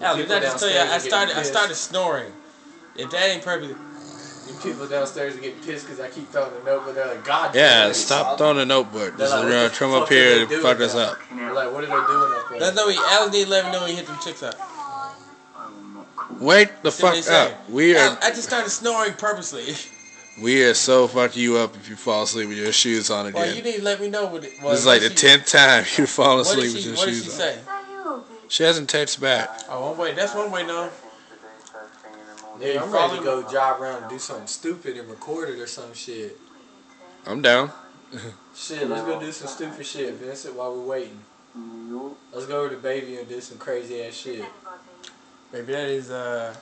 Alex, people I just tell you, I are getting started, I started snoring. If that ain't perfect, You people downstairs are getting pissed because I keep throwing the notebook. They're like, God. Yeah, damn it, stop throwing the notebook. This is They're like, gonna what come up here they and fuck us up. They're like, what are they doing up there? that's no we Alex need to let me know when you hit them chicks up. Wake the See what they fuck up. We are I just started snoring purposely. we are so fucking you up if you fall asleep with your shoes on again. Well, you again. need to let me know what it was. This is like the tenth time you fall asleep did with she, your what did she shoes on. say? She hasn't texted back. Oh, one way. That's one way, no. Yeah, I'm I'm ready to go drive around and do something stupid and record it or some shit. I'm down. Shit, let's go do some stupid shit, Vincent, while we're waiting. Let's go over to Bayview and do some crazy ass shit. Maybe that is uh.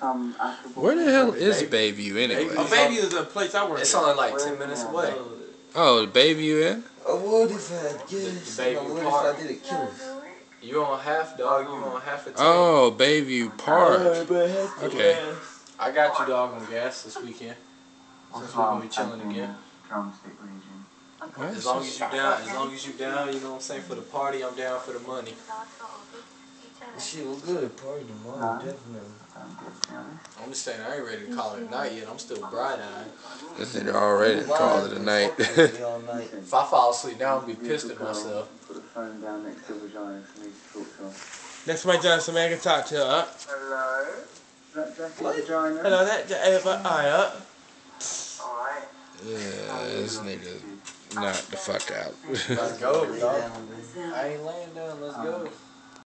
Where the hell is Bayview anyway? Oh, baby is a place I work. It's at. only like 10 minutes away. Oh, Bayview in? Oh, what if I guess? Baby what if. I did a kill? You on half, dog. You on half a tank. Oh, Bayview Park. Oh, okay. I got you, dog, on gas this weekend. Since we're gonna be chilling again. As long as you down, as long as you down, you know what I'm saying, for the party, I'm down for the money. Shit was good. Party tomorrow, definitely. I'm just saying, I ain't ready to call it a night yet. I'm still bright eyed. This nigga already called it a night. Party all night. If I fall asleep now, I'll be pissed at myself. Put the phone down next to the vagina for me talk to her. That's my Johnson man I can talk to. Uh, Hello? That Jackie's vagina? hello, that that uh, I up. Alright. yeah, this nigga knocked the fuck out. Let's go, dog. Down, baby. I ain't laying down. Let's go.